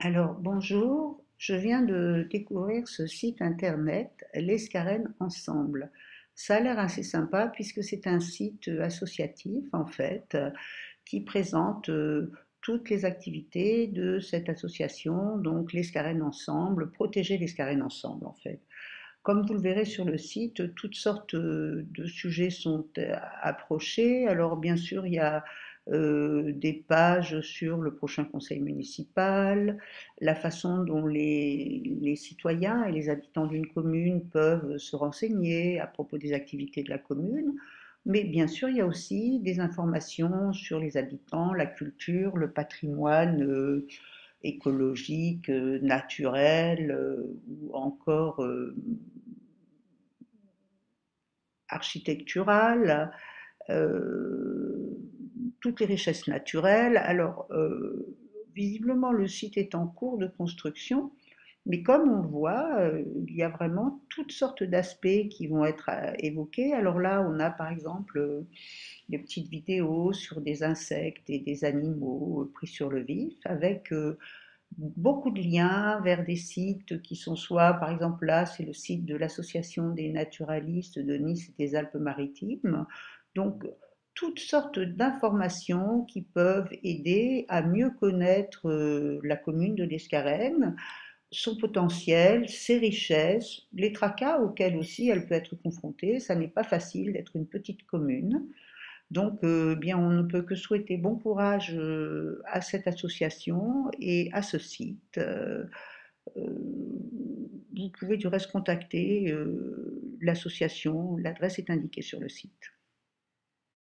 Alors, bonjour, je viens de découvrir ce site internet, l'Escarène Ensemble. Ça a l'air assez sympa puisque c'est un site associatif en fait euh, qui présente euh, toutes les activités de cette association, donc l'Escarène Ensemble, protéger l'Escarène Ensemble en fait. Comme vous le verrez sur le site, toutes sortes euh, de sujets sont approchés. Alors bien sûr, il y a euh, des pages sur le prochain conseil municipal, la façon dont les, citoyens et les habitants d'une commune peuvent se renseigner à propos des activités de la commune. Mais bien sûr, il y a aussi des informations sur les habitants, la culture, le patrimoine euh, écologique, euh, naturel, ou encore architectural. Toutes les richesses naturelles. Alors, euh, visiblement, le site est en cours de construction, mais comme on le voit, euh, il y a vraiment toutes sortes d'aspects qui vont être euh, évoqués. Alors là, on a par exemple des petites vidéos sur des insectes et des animaux pris sur le vif, avec beaucoup de liens vers des sites qui sont soit, par exemple là, c'est le site de l'Association des naturalistes de Nice et des Alpes-Maritimes. Donc, toutes sortes d'informations qui peuvent aider à mieux connaître euh, la commune de l'Escarène, son potentiel, ses richesses, les tracas auxquels aussi elle peut être confrontée. Ça n'est pas facile d'être une petite commune. Donc, euh, bien, on ne peut que souhaiter bon courage euh, à cette association et à ce site. Vous pouvez du reste contacter l'association, l'adresse est indiquée sur le site.